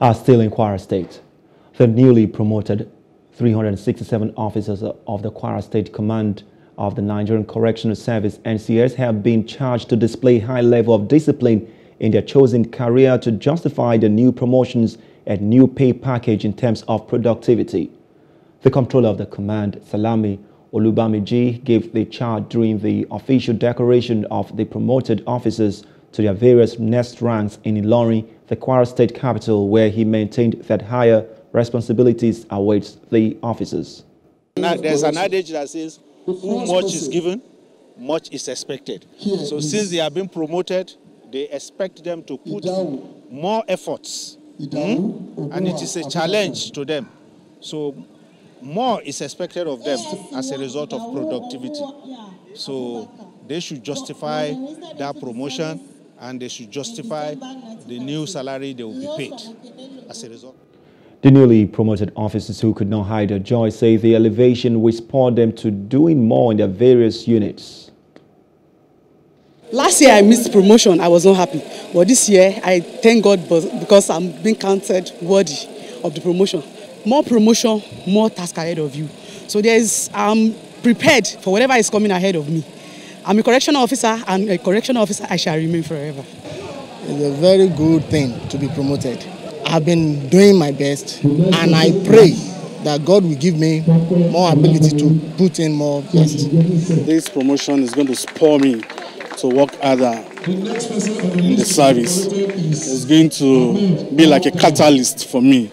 are still in Kwara State. The newly promoted 367 officers of the Kwara State Command of the Nigerian Correctional Service NCS have been charged to display high level of discipline in their chosen career to justify the new promotions and new pay package in terms of productivity. The controller of the command, Salami Olubamiji, gave the charge during the official decoration of the promoted officers to their various next ranks in Ilorin, the Kwara State capital, where he maintained that higher responsibilities await the officers. There's an adage that says, who much is given, much is expected. So since they have been promoted, they expect them to put more efforts. Hmm? And it is a challenge to them. So more is expected of them as a result of productivity. So they should justify that promotion and they should justify the new salary they will be paid as a result. The newly promoted officers who could not hide their joy say the elevation will spur them to doing more in their various units. Last year I missed promotion, I was not happy. But this year I thank God because I'm being counted worthy of the promotion. More promotion, more task ahead of you. So there's, I'm prepared for whatever is coming ahead of me. I'm a correctional officer and a correctional officer I shall remain forever. It's a very good thing to be promoted. I've been doing my best and I pray that God will give me more ability to put in more best. This promotion is going to spur me to work harder in the service. It's going to be like a catalyst for me.